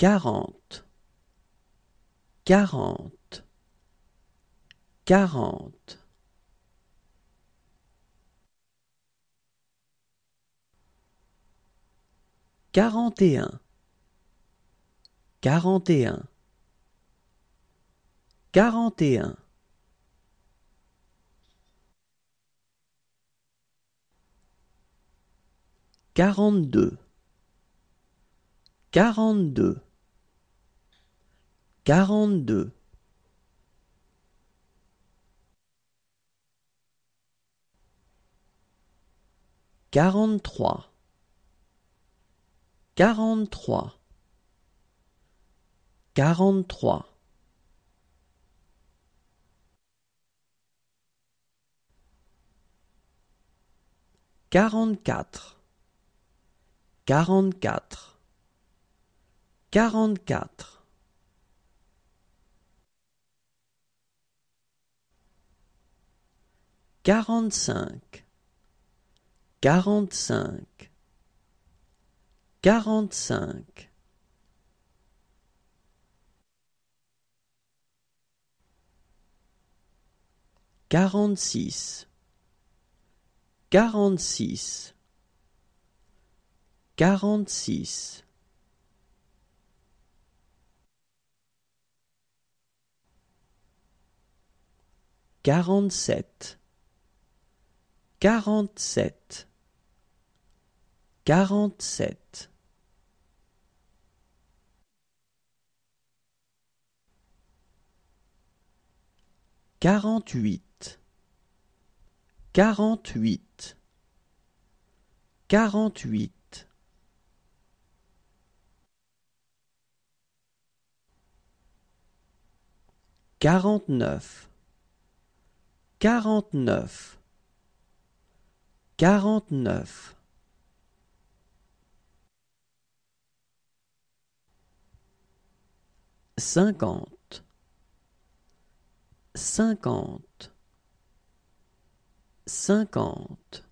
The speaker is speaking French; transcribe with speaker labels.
Speaker 1: quarante, quarante, quarante. Quarante et un, quarante et un, quarante et un. Quarante-deux, quarante-deux, quarante-deux. Quarante-trois, quarante-trois, quarante-trois. Quarante-quatre, quarante-quatre, quarante-quatre. Quarante-cinq, quarante-cinq, quarante-cinq. Quarante-six, quarante-six, quarante-six. Quarante-sept, quarante-sept, quarante-sept. Quarante-huit, quarante-huit, quarante-huit. Quarante-neuf, quarante-neuf, quarante-neuf. Cinquante, cinquante, cinquante.